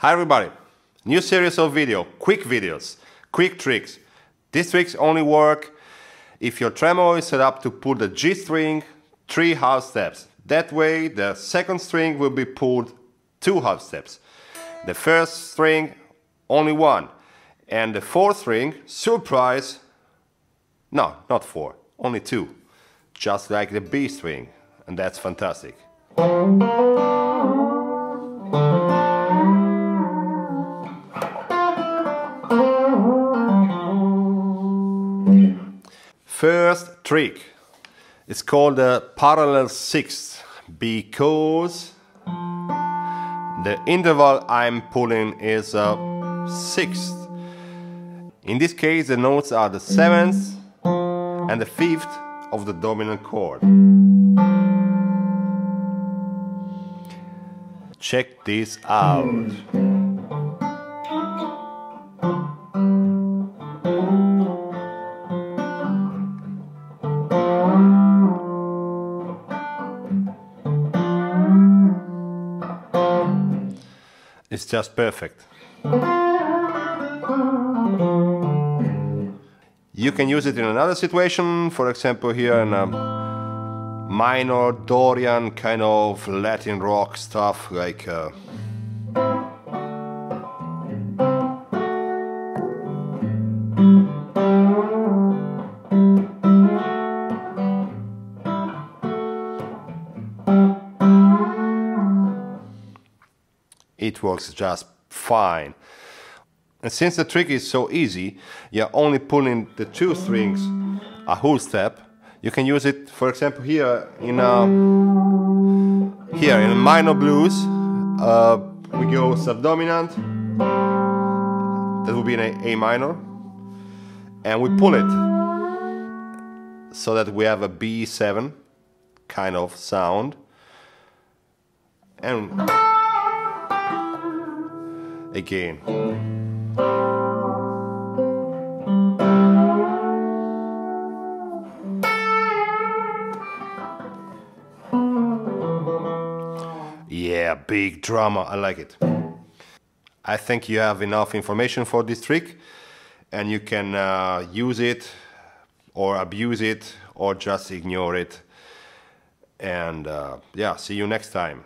Hi everybody! New series of video, quick videos, quick tricks. These tricks only work if your tremolo is set up to pull the G string three half steps. That way the second string will be pulled two half steps. The first string only one. And the fourth string, surprise, no, not four, only two. Just like the B string. And that's fantastic. First trick. It's called the parallel sixth because the interval I'm pulling is a sixth. In this case, the notes are the seventh and the fifth of the dominant chord. Check this out. It's just perfect. You can use it in another situation, for example here in a minor Dorian kind of Latin rock stuff like uh, it works just fine. And since the trick is so easy, you're only pulling the two strings a whole step. You can use it, for example, here in a, here in minor blues. Uh, we go subdominant. That would be an a, a minor, and we pull it so that we have a B7 kind of sound. And again. Yeah, big drama, I like it. I think you have enough information for this trick and you can uh, use it or abuse it or just ignore it. And uh, yeah, see you next time.